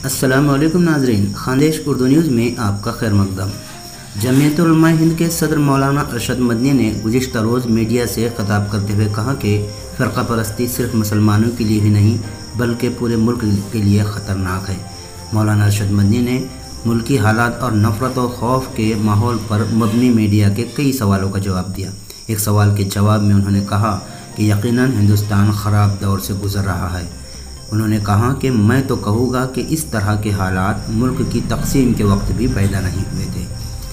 वालेकुम नाजरीन खानदेश उर्दू न्यूज़ में आपका खैर मकदम। जमयतलमा हिंद के सदर मौलाना अरशद मदनी ने गुज्त रोज़ मीडिया से खताब करते हुए कहा कि फ़िरका परस्ती सिर्फ़ मुसलमानों के लिए ही नहीं, बल्कि पूरे मुल्क के लिए ख़तरनाक है। मौलाना अरशद मदनी ने मुल्की हालात और नफ़रत और खौफ के माहौल पर मबनी मीडिया के कई सवालों का जवाब दिया। एक सवाल के जवाब में उन्होंने कहा कि यकीनन हिंदुस्तान ख़राब दौर से गुज़र रहा है। उन्होंने कहा कि मैं तो कहूँगा कि इस तरह के हालात मुल्क की तकसीम के वक्त भी पैदा नहीं हुए थे।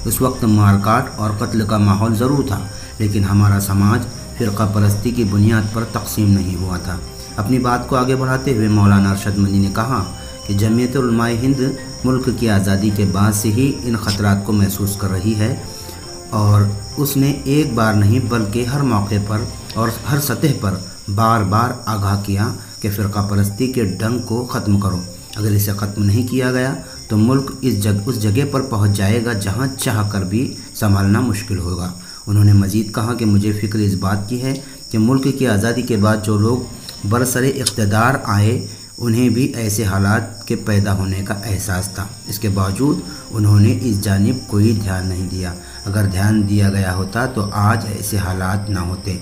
उस वक्त मारकाट और कत्ल का माहौल ज़रूर था, लेकिन हमारा समाज फ़िरका परस्ती की बुनियाद पर तकसीम नहीं हुआ था। अपनी बात को आगे बढ़ाते हुए मौलाना अरशद मनी ने कहा कि जमीयत हिंद मुल्क की आज़ादी के बाद से ही इन ख़तरात को महसूस कर रही है और उसने एक बार नहीं, बल्कि हर मौके पर और हर सतह पर बार बार आगाह किया कि फ़िरका परस्ती के ढंग को ख़त्म करो। अगर इसे ख़त्म नहीं किया गया तो मुल्क इस जग, उस जगह पर पहुँच जाएगा जहाँ चाह कर भी संभालना मुश्किल होगा। उन्होंने मज़ीद कहा कि मुझे फ़िक्र इस बात की है कि मुल्क की आज़ादी के बाद जो लोग बरसर इकतदार आए, उन्हें भी ऐसे हालात के पैदा होने का एहसास था। इसके बावजूद उन्होंने इस जानब कोई ध्यान नहीं दिया। अगर ध्यान दिया गया होता तो आज ऐसे हालात ना होते।